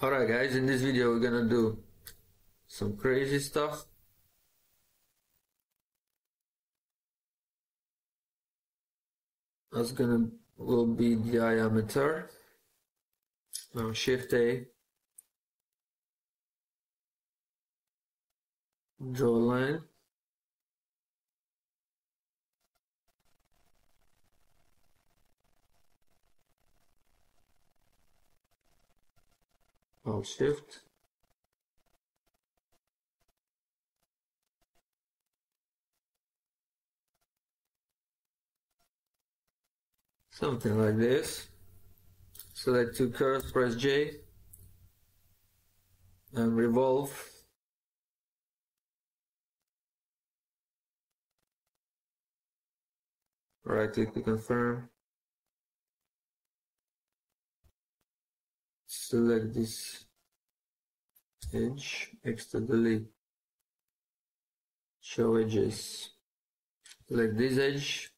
Alright guys, in this video we're gonna do some crazy stuff. That's gonna will be diameter. Now shift A. Draw line. Shift. Something like this. Select two curves, press J and revolve. Right click to confirm. select this edge, delete, show edges, select this edge,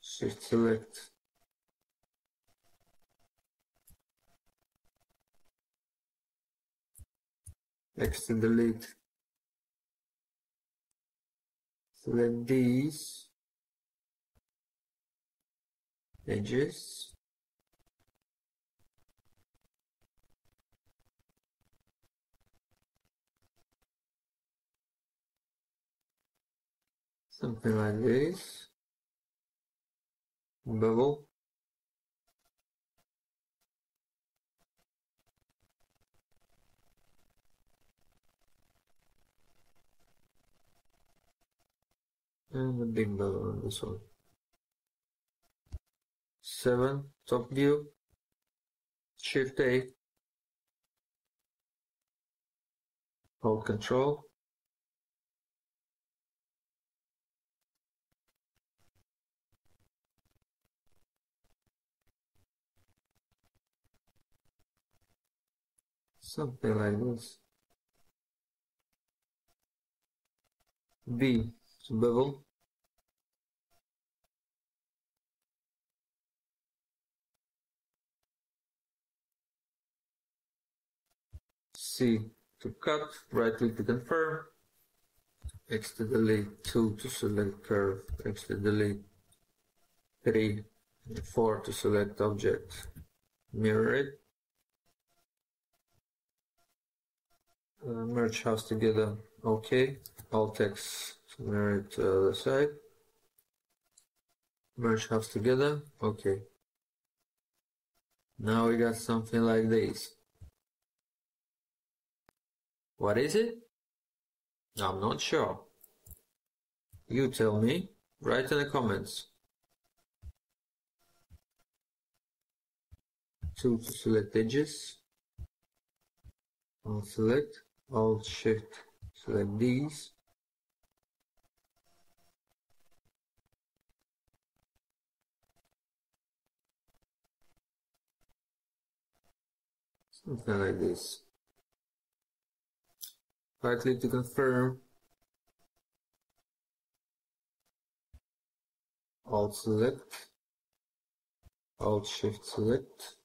shift select, extra delete, select these, edges. Something like this. Bevel and a big bevel on this one 7 top view shift A hold control. Something like this. B bevel C to cut, right click to confirm, X to delete, 2 to select curve, X to delete, 3, 4 to select object, mirror it, uh, merge house together, OK, Alt X, mirror it to the other side, merge house together, OK. Now we got something like this. What is it? I'm not sure. You tell me. Write in the comments. Two to select edges. I'll select. Alt Shift. Select these. Something like this. Right click to confirm. Alt select. Alt shift select.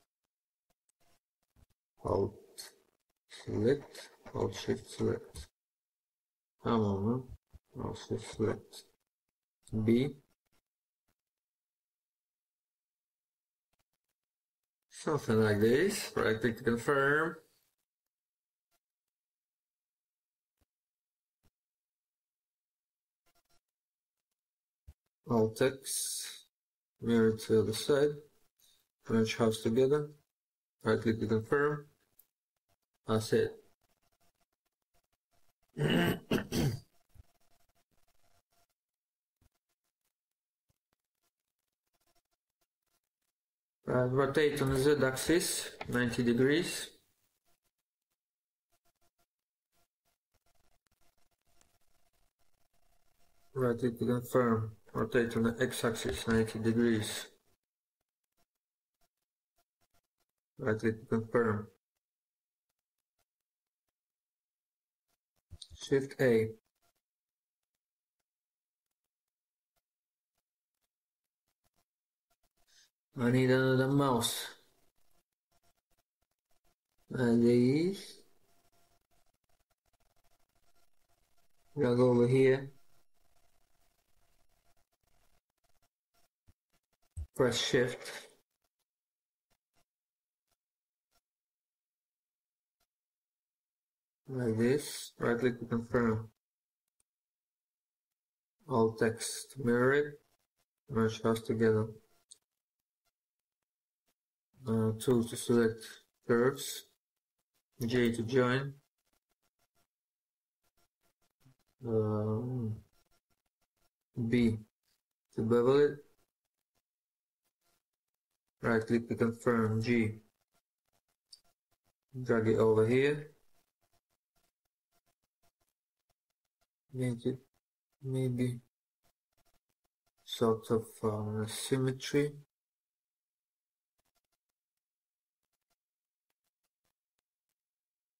Alt select. Alt shift select. Tamam Alt shift select. B. Something like this. Right click to confirm. Alt X, mirror to the other side, merge house together, right click to confirm, that's it. right, uh, rotate on the Z axis 90 degrees. Right click to confirm Rotate on the x-axis 90 degrees. Right click to confirm. Shift A. I need another mouse. And these. I'll go over here. Press shift. Like this. Right click to confirm. All text mirror. Merge house together. Uh, tool to select curves. J to join. Um, B to bevel it. Right click to confirm G. Drag it over here. Make it maybe sort of uh, symmetry.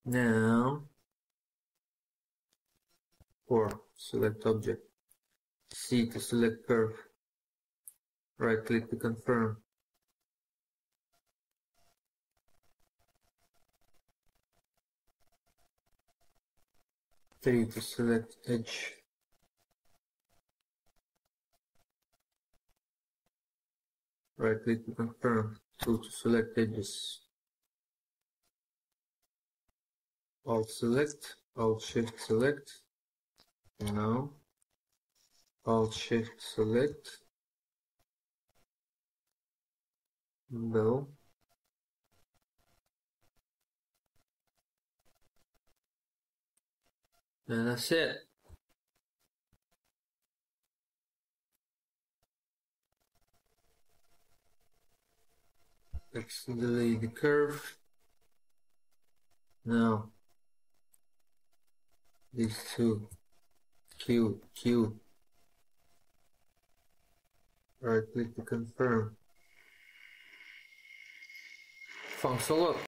Now, or select object. C to select curve. Right click to confirm. Three to select edge. Right click to confirm. Two to select edges. Alt select, Alt Shift select. Now, Alt Shift select. No. And that's it. Let's the curve. Now, these two, Q, Q. Right click to confirm. Thanks a lot.